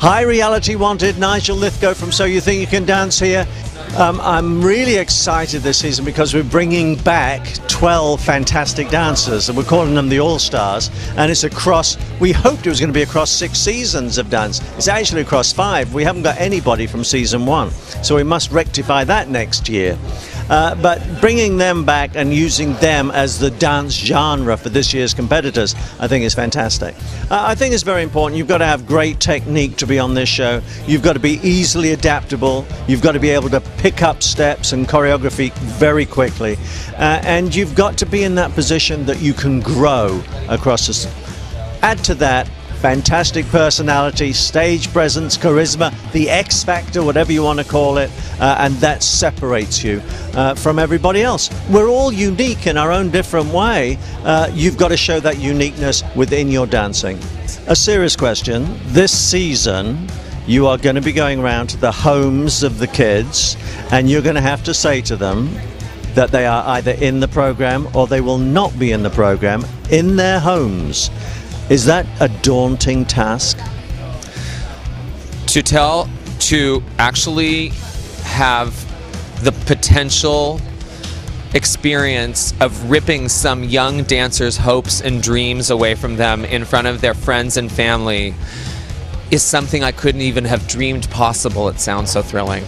Hi, RealityWanted. Nigel Lythgoe from So You Think You Can Dance here. Um, I'm really excited this season because we're bringing back 12 fantastic dancers, and we're calling them the All Stars. And it's across, we hoped it was going to be across six seasons of dance. It's actually across five. We haven't got anybody from season one, so we must rectify that next year. Uh, but bringing them back and using them as the dance genre for this year's competitors, I think is fantastic. Uh, I think it's very important. You've got to have great technique to be on this show. You've got to be easily adaptable. You've got to be able to pick up steps and choreography very quickly. Uh, and you've got to be in that position that you can grow across this. Add to that fantastic personality, stage presence, charisma, the X factor, whatever you want to call it, uh, and that separates you uh, from everybody else. We're all unique in our own different way. Uh, you've got to show that uniqueness within your dancing. A serious question this season, you are going to be going around to the homes of the kids, and you're going to have to say to them, that they are either in the program or they will not be in the program in their homes. Is that a daunting task? To tell, to actually have the potential experience of ripping some young dancer's hopes and dreams away from them in front of their friends and family is something I couldn't even have dreamed possible. It sounds so thrilling.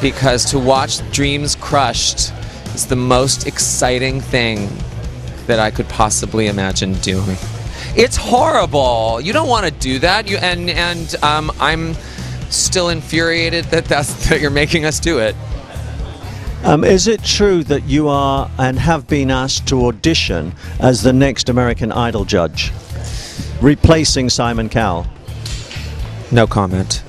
Because to watch dreams crushed is the most exciting thing that I could possibly imagine doing. It's horrible. You don't want to do that. You and and um, I'm still infuriated that that's that you're making us do it. Um, is it true that you are and have been asked to audition as the next American Idol judge, replacing Simon Cowell? No comment.